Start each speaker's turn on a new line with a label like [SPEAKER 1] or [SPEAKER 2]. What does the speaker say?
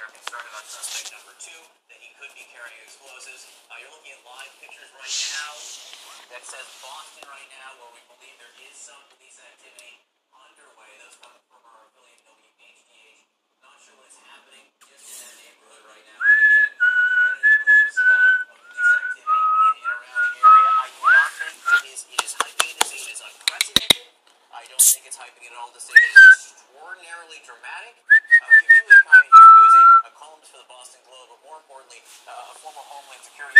[SPEAKER 1] here concerned about suspect number two, that he could be carrying explosives. Uh, you're looking at live pictures right now that says Boston right now, where we believe there is some police activity underway. Those come from our affiliate WHDH. Not sure what is happening just in that neighborhood right now. I do not think it is, it is hyping at all to say that it's extraordinarily dramatic. Uh, you do have here who is former Homeland Security